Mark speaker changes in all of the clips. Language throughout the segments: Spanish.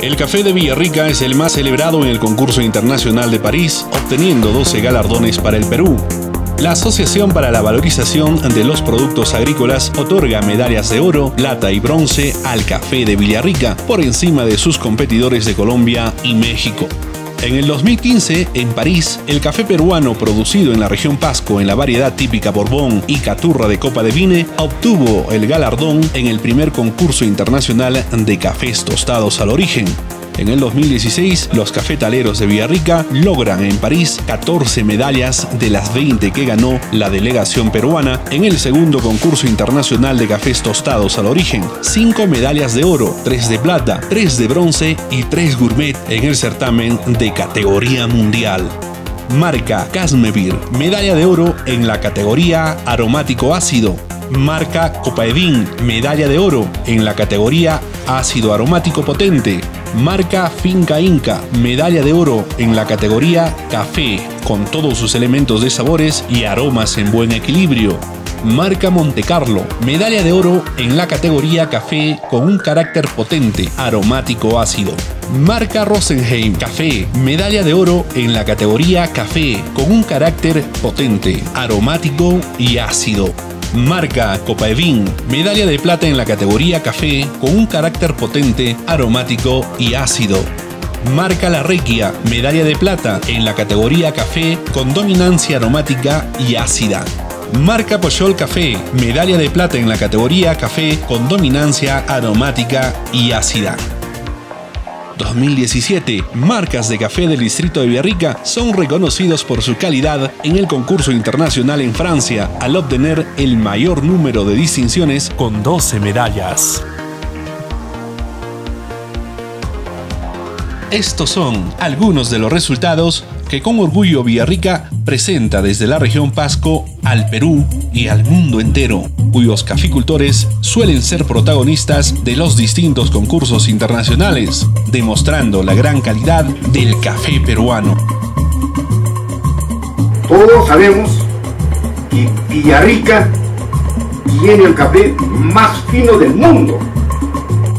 Speaker 1: El café de Villarrica es el más celebrado en el concurso internacional de París, obteniendo 12 galardones para el Perú. La Asociación para la Valorización de los Productos Agrícolas otorga medallas de oro, plata y bronce al café de Villarrica por encima de sus competidores de Colombia y México. En el 2015, en París, el café peruano producido en la región Pasco en la variedad típica Borbón y Caturra de Copa de Vine obtuvo el galardón en el primer concurso internacional de cafés tostados al origen. En el 2016, los cafetaleros de Villarrica logran en París 14 medallas de las 20 que ganó la delegación peruana en el segundo concurso internacional de cafés tostados al origen. 5 medallas de oro, 3 de plata, 3 de bronce y 3 gourmet en el certamen de categoría mundial. Marca Casmevir, medalla de oro en la categoría aromático ácido. Marca Copaedin, medalla de oro en la categoría ácido aromático potente. Marca Finca Inca, medalla de oro en la categoría café, con todos sus elementos de sabores y aromas en buen equilibrio. Marca Monte Carlo, medalla de oro en la categoría café con un carácter potente, aromático ácido. Marca Rosenheim Café, medalla de oro en la categoría café con un carácter potente, aromático y ácido. Marca Copaevin, medalla de plata en la categoría café con un carácter potente, aromático y ácido. Marca La Requia, medalla de plata en la categoría café con dominancia aromática y ácida. Marca Pochol Café, medalla de plata en la categoría café con dominancia aromática y ácida. 2017, marcas de café del distrito de Villarrica son reconocidos por su calidad en el concurso internacional en Francia al obtener el mayor número de distinciones con 12 medallas. Estos son algunos de los resultados que con orgullo Villarrica presenta desde la región Pasco al Perú y al mundo entero, cuyos caficultores suelen ser protagonistas de los distintos concursos internacionales, demostrando la gran calidad del café peruano.
Speaker 2: Todos sabemos que Villarrica tiene el café más fino del mundo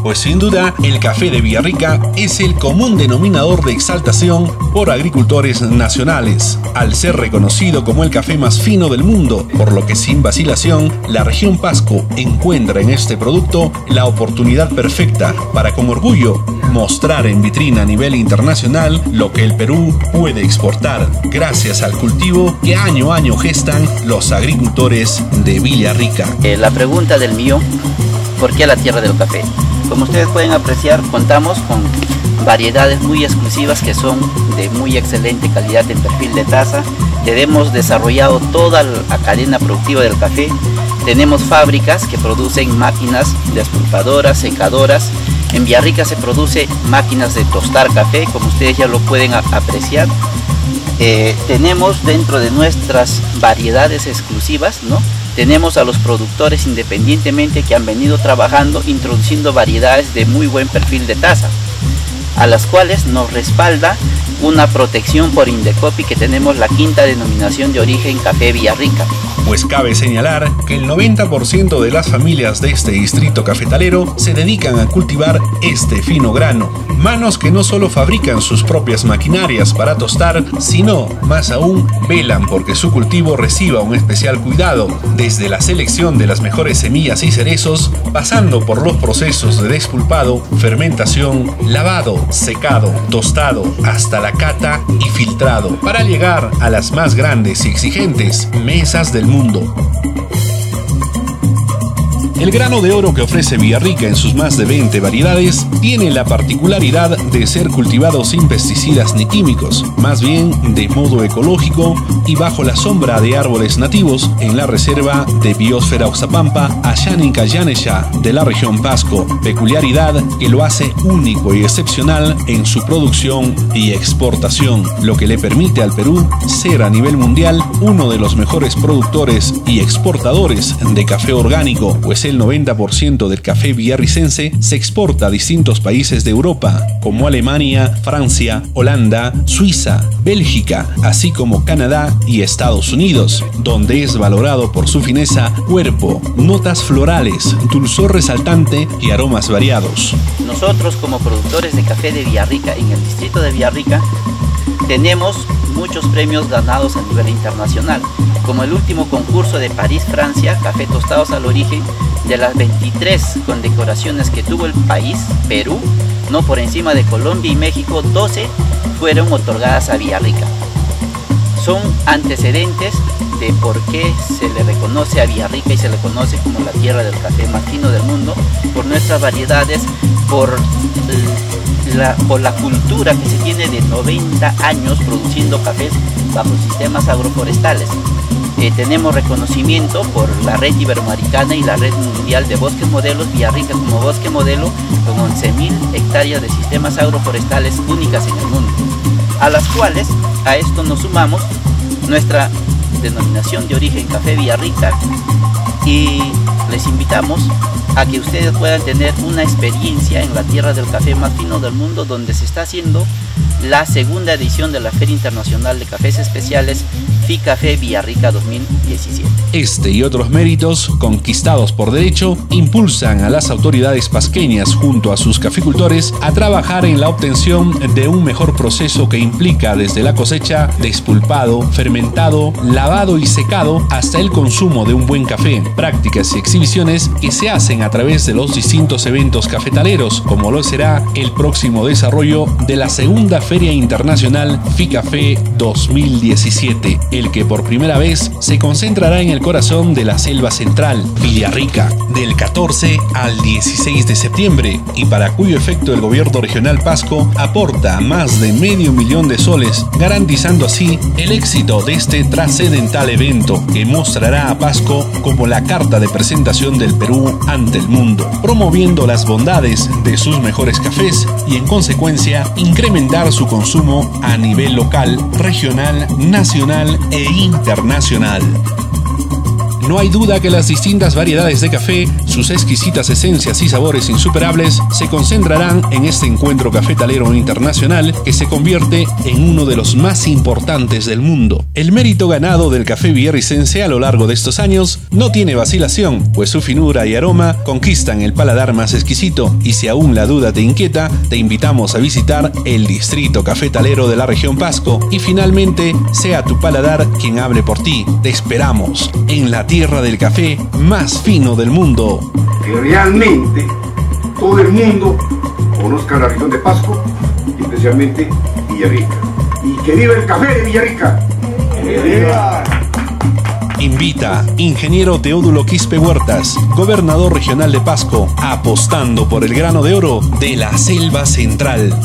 Speaker 1: pues sin duda el café de Villarrica es el común denominador de exaltación por agricultores nacionales, al ser reconocido como el café más fino del mundo, por lo que sin vacilación, la región Pasco encuentra en este producto la oportunidad perfecta para con orgullo mostrar en vitrina a nivel internacional lo que el Perú puede exportar gracias al cultivo que año a año gestan los agricultores de Villarrica.
Speaker 3: Eh, la pregunta del mío, ¿por qué la tierra del café? Como ustedes pueden apreciar, contamos con variedades muy exclusivas que son de muy excelente calidad en perfil de taza. Tenemos desarrollado toda la cadena productiva del café. Tenemos fábricas que producen máquinas despulpadoras, secadoras. En Villarrica se produce máquinas de tostar café, como ustedes ya lo pueden apreciar. Eh, tenemos dentro de nuestras variedades exclusivas, ¿no? Tenemos a los productores independientemente que han venido trabajando introduciendo variedades de muy buen perfil de taza, a las cuales nos respalda una protección por Indecopi que tenemos la quinta denominación de origen Café Villarrica.
Speaker 1: Pues cabe señalar que el 90% de las familias de este distrito cafetalero se dedican a cultivar este fino grano. Manos que no solo fabrican sus propias maquinarias para tostar, sino, más aún, velan porque su cultivo reciba un especial cuidado, desde la selección de las mejores semillas y cerezos, pasando por los procesos de despulpado, fermentación, lavado, secado, tostado, hasta la cata y filtrado para llegar a las más grandes y exigentes mesas del mundo mundo. El grano de oro que ofrece Villarrica en sus más de 20 variedades tiene la particularidad de ser cultivado sin pesticidas ni químicos, más bien de modo ecológico y bajo la sombra de árboles nativos en la reserva de Biosfera Oxapampa, Ayanica Yanesha de la región Pasco, peculiaridad que lo hace único y excepcional en su producción y exportación, lo que le permite al Perú ser a nivel mundial uno de los mejores productores y exportadores de café orgánico, pues el 90% del café villarricense se exporta a distintos países de Europa, como Alemania, Francia, Holanda, Suiza, Bélgica, así como Canadá y Estados Unidos, donde es valorado por su fineza, cuerpo, notas florales, dulzor resaltante y aromas variados.
Speaker 3: Nosotros como productores de café de Villarrica en el distrito de Villarrica tenemos muchos premios ganados a nivel internacional, como el último concurso de París, Francia, Café Tostados al Origen, de las 23 condecoraciones que tuvo el país, Perú, no por encima de Colombia y México, 12 fueron otorgadas a Villarrica. Son antecedentes de por qué se le reconoce a Villarrica y se le conoce como la tierra del café más fino del mundo, por nuestras variedades, por por la cultura que se tiene de 90 años produciendo cafés bajo sistemas agroforestales. Eh, tenemos reconocimiento por la red iberoamericana y la red mundial de bosques modelos, Villarrica como bosque modelo, con 11.000 hectáreas de sistemas agroforestales únicas en el mundo, a las cuales a esto nos sumamos nuestra denominación de origen Café Villarrica y les invitamos a que ustedes puedan tener una experiencia en la tierra del café más fino del mundo donde se está haciendo la segunda edición de la Feria Internacional de Cafés Especiales FICAFE Villarrica 2017.
Speaker 1: Este y otros méritos, conquistados por derecho, impulsan a las autoridades pasqueñas junto a sus caficultores a trabajar en la obtención de un mejor proceso que implica desde la cosecha, despulpado, fermentado, lavado y secado hasta el consumo de un buen café, prácticas y exhibiciones que se hacen a través de los distintos eventos cafetaleros, como lo será el próximo desarrollo de la segunda Feria Internacional FICAFE 2017 el que por primera vez se concentrará en el corazón de la selva central, Villarrica, del 14 al 16 de septiembre, y para cuyo efecto el gobierno regional Pasco aporta más de medio millón de soles, garantizando así el éxito de este trascendental evento que mostrará a Pasco como la carta de presentación del Perú ante el mundo, promoviendo las bondades de sus mejores cafés y en consecuencia incrementar su consumo a nivel local, regional, nacional e internacional. No hay duda que las distintas variedades de café, sus exquisitas esencias y sabores insuperables, se concentrarán en este encuentro cafetalero internacional que se convierte en uno de los más importantes del mundo. El mérito ganado del café villarricense a lo largo de estos años no tiene vacilación, pues su finura y aroma conquistan el paladar más exquisito y si aún la duda te inquieta, te invitamos a visitar el distrito cafetalero de la región Pasco y finalmente sea tu paladar quien hable por ti. Te esperamos en la tierra tierra del café más fino del mundo.
Speaker 2: Que realmente todo el mundo conozca la región de Pasco, especialmente Villarrica. Y que viva el café de Villarrica.
Speaker 1: Invita ingeniero Teodulo Quispe Huertas, gobernador regional de Pasco, apostando por el grano de oro de la selva central.